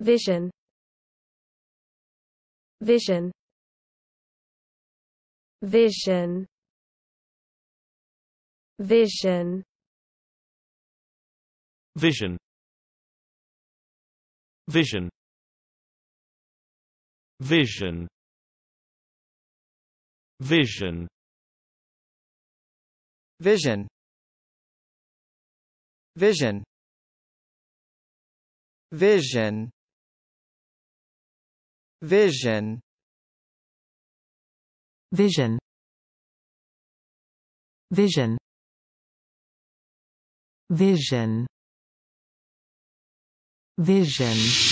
vision vision vision vision vision vision vision vision vision vision vision vision. Vision. Vision. Vision. Vision